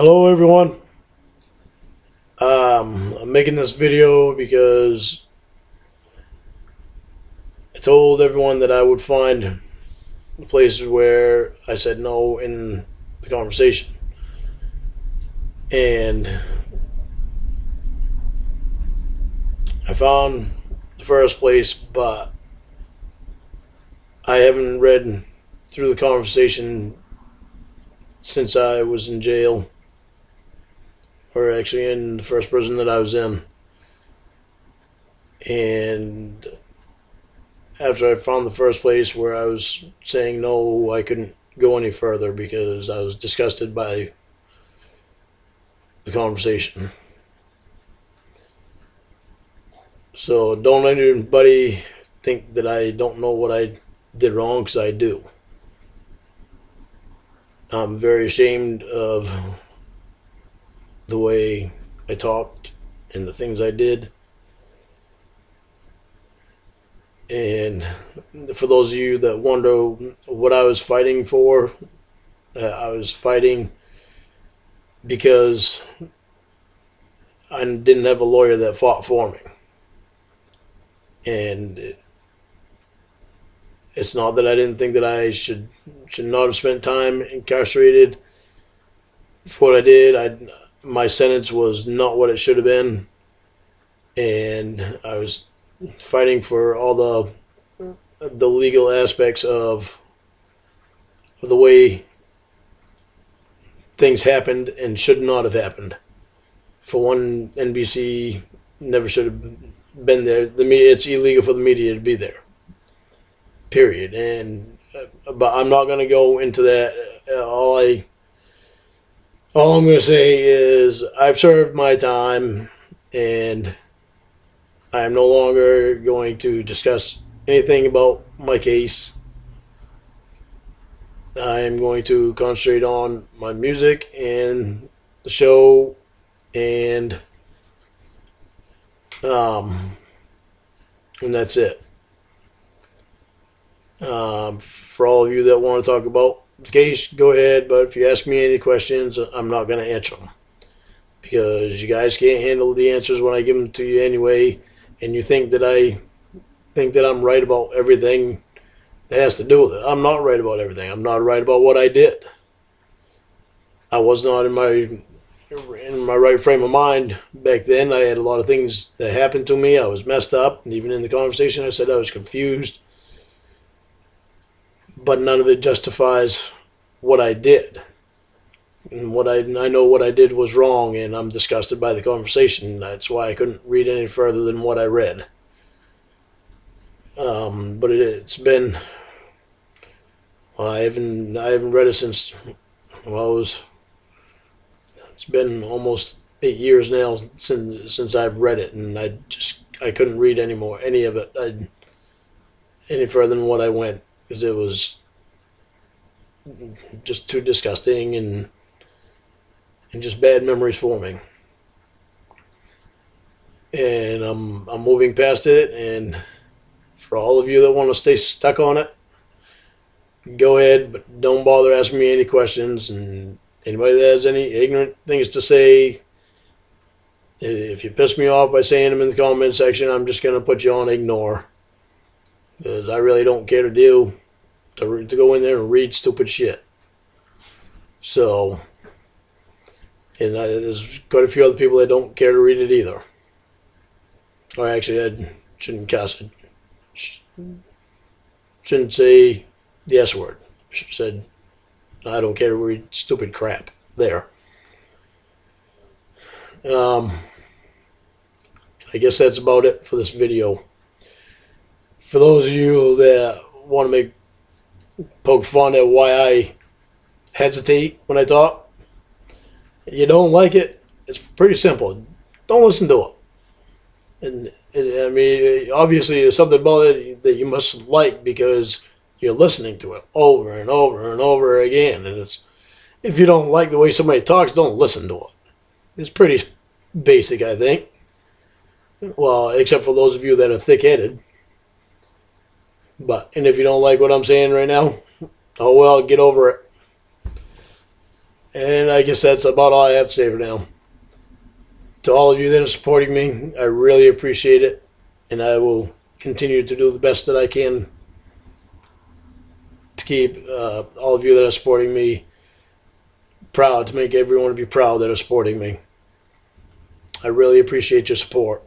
Hello, everyone. Um, I'm making this video because I told everyone that I would find the places where I said no in the conversation. And I found the first place, but I haven't read through the conversation since I was in jail, or actually in the first prison that I was in. And after I found the first place where I was saying no, I couldn't go any further because I was disgusted by the conversation. So don't let anybody think that I don't know what I did wrong because I do. I'm very ashamed of the way I talked and the things I did. And for those of you that wonder what I was fighting for, uh, I was fighting because I didn't have a lawyer that fought for me. And it's not that I didn't think that I should should not have spent time incarcerated for what I did. I my sentence was not what it should have been, and I was fighting for all the the legal aspects of, the way things happened and should not have happened. For one, NBC never should have been there. The media, it's illegal for the media to be there. Period. And uh, but I'm not going to go into that. All I all I'm going to say is I've served my time and I am no longer going to discuss anything about my case. I am going to concentrate on my music and the show and um and that's it. Um, for all of you that want to talk about case, go ahead. But if you ask me any questions, I'm not going to answer them because you guys can't handle the answers when I give them to you anyway and you think that I think that I'm right about everything that has to do with it. I'm not right about everything. I'm not right about what I did. I was not in my in my right frame of mind back then. I had a lot of things that happened to me. I was messed up, and even in the conversation, I said I was confused. But none of it justifies what I did. And what I I know what I did was wrong, and I'm disgusted by the conversation. That's why I couldn't read any further than what I read. Um, but it, has been well, I haven't I haven't read it since well, I was. It's been almost eight years now since since I've read it, and I just I couldn't read any more any of it I any further than what I went because it was just too disgusting and and just bad memories forming. And I'm I'm moving past it and for all of you that want to stay stuck on it, go ahead, but don't bother asking me any questions and anybody that has any ignorant things to say if you piss me off by saying them in the comment section, I'm just going to put you on ignore. Because I really don't care to do, to, to go in there and read stupid shit. So, and I, there's quite a few other people that don't care to read it either. Or actually, I shouldn't cuss it. Shouldn't say the S word. Should said, I don't care to read stupid crap. There. Um, I guess that's about it for this video. For those of you that want to make poke fun at why I hesitate when I talk, you don't like it, it's pretty simple. Don't listen to it. And, I mean, obviously, there's something about it that you must like because you're listening to it over and over and over again. And it's if you don't like the way somebody talks, don't listen to it. It's pretty basic, I think. Well, except for those of you that are thick-headed. But and if you don't like what I'm saying right now, oh well, get over it. And I guess that's about all I have to say for now. To all of you that are supporting me, I really appreciate it. And I will continue to do the best that I can to keep uh, all of you that are supporting me proud, to make every one of you proud that are supporting me. I really appreciate your support.